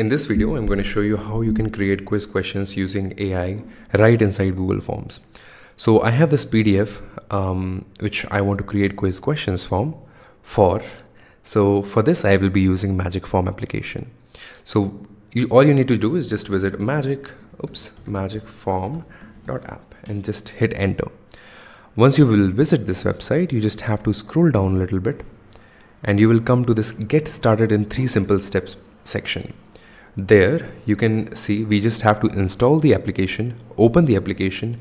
In this video, I'm going to show you how you can create quiz questions using AI right inside Google Forms. So I have this PDF um, which I want to create quiz questions from for. So for this, I will be using Magic Form application. So you, all you need to do is just visit magic, oops, magicform.app and just hit enter. Once you will visit this website, you just have to scroll down a little bit and you will come to this get started in three simple steps section. There you can see we just have to install the application, open the application,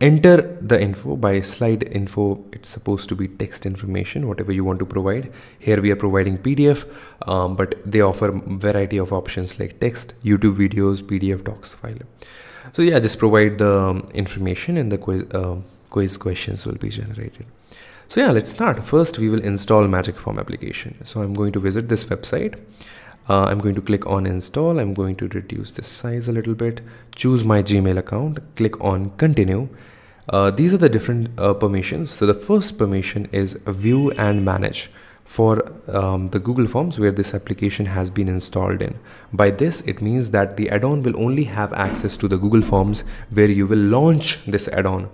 enter the info by slide info. It's supposed to be text information, whatever you want to provide. Here we are providing PDF, um, but they offer variety of options like text, YouTube videos, PDF docs file. So yeah, just provide the information and the quiz, uh, quiz questions will be generated. So yeah, let's start. First, we will install Magic Form application. So I'm going to visit this website. Uh, I'm going to click on install. I'm going to reduce the size a little bit, choose my Gmail account, click on continue. Uh, these are the different uh, permissions. So the first permission is view and manage for um, the Google Forms where this application has been installed in. By this, it means that the add-on will only have access to the Google Forms where you will launch this add-on.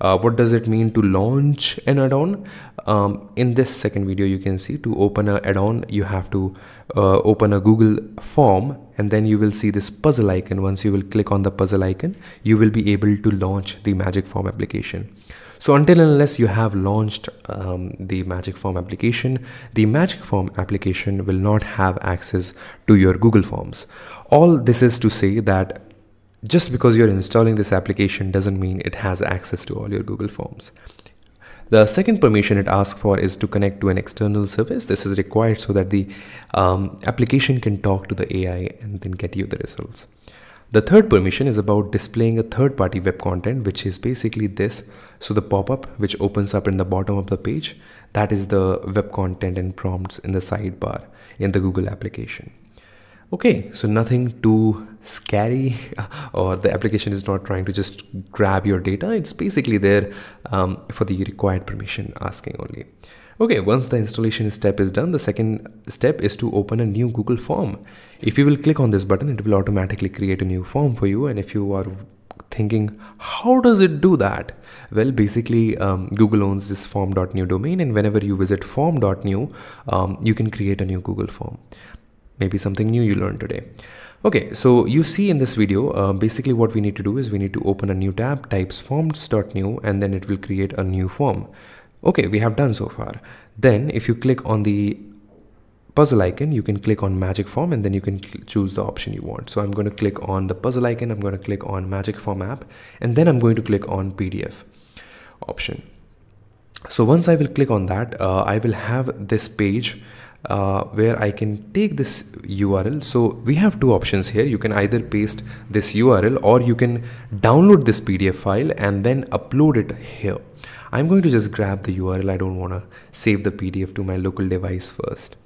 Uh, what does it mean to launch an add-on? Um, in this second video, you can see to open an add-on, you have to uh, open a Google form and then you will see this puzzle icon. Once you will click on the puzzle icon, you will be able to launch the Magic Form application. So until unless you have launched um, the Magic Form application, the Magic Form application will not have access to your Google Forms. All this is to say that just because you're installing this application doesn't mean it has access to all your Google Forms. The second permission it asks for is to connect to an external service. This is required so that the um, application can talk to the AI and then get you the results. The third permission is about displaying a third party web content, which is basically this. So the pop-up which opens up in the bottom of the page, that is the web content and prompts in the sidebar in the Google application. Okay, so nothing too scary or the application is not trying to just grab your data. It's basically there um, for the required permission asking only. Okay, once the installation step is done, the second step is to open a new Google form. If you will click on this button, it will automatically create a new form for you. And if you are thinking, how does it do that? Well, basically, um, Google owns this form.new domain, and whenever you visit form.new, um, you can create a new Google form. Maybe something new you learned today. Okay, so you see in this video, uh, basically what we need to do is we need to open a new tab, types forms.new, and then it will create a new form. Okay, we have done so far. Then if you click on the puzzle icon, you can click on magic form and then you can choose the option you want. So I'm going to click on the puzzle icon. I'm going to click on magic form app and then I'm going to click on PDF option. So once I will click on that, uh, I will have this page uh, where I can take this URL. So we have two options here. You can either paste this URL or you can download this PDF file and then upload it here. I'm going to just grab the URL. I don't want to save the PDF to my local device first.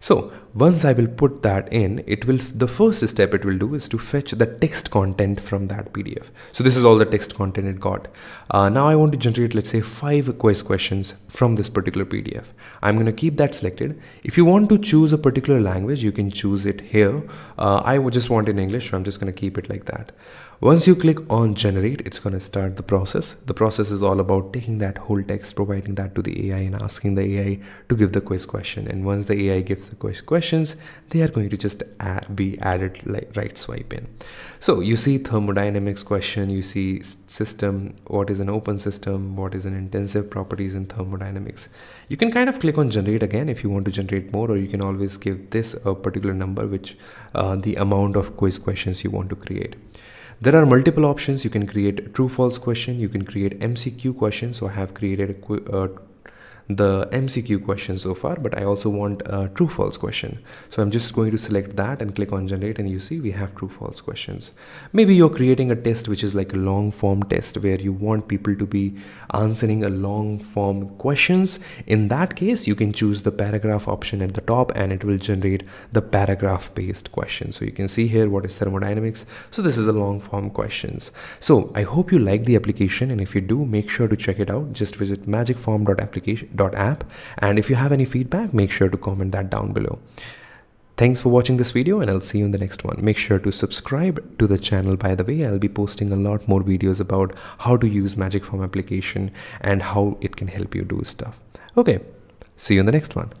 So once I will put that in, it will, the first step it will do is to fetch the text content from that PDF. So this is all the text content it got. Uh, now I want to generate, let's say five quiz questions from this particular PDF. I'm going to keep that selected. If you want to choose a particular language, you can choose it here. Uh, I would just want in English, so I'm just going to keep it like that. Once you click on generate, it's going to start the process. The process is all about taking that whole text, providing that to the AI and asking the AI to give the quiz question. And once the AI gives the quiz questions, they are going to just add, be added like right swipe in. So you see thermodynamics question, you see system, what is an open system, what is an intensive properties in thermodynamics. You can kind of click on generate again if you want to generate more, or you can always give this a particular number, which uh, the amount of quiz questions you want to create. There are multiple options. You can create true false question. You can create MCQ question. So I have created a uh, the MCQ question so far, but I also want a true false question. So I'm just going to select that and click on generate and you see we have true false questions. Maybe you're creating a test which is like a long form test where you want people to be answering a long form questions. In that case, you can choose the paragraph option at the top and it will generate the paragraph based question. So you can see here what is thermodynamics. So this is a long form questions. So I hope you like the application and if you do, make sure to check it out. Just visit magicform.application app and if you have any feedback make sure to comment that down below Thanks for watching this video and I'll see you in the next one. Make sure to subscribe to the channel by the way. I'll be posting a lot more videos about how to use Magic Form application and how it can help you do stuff. Okay, see you in the next one.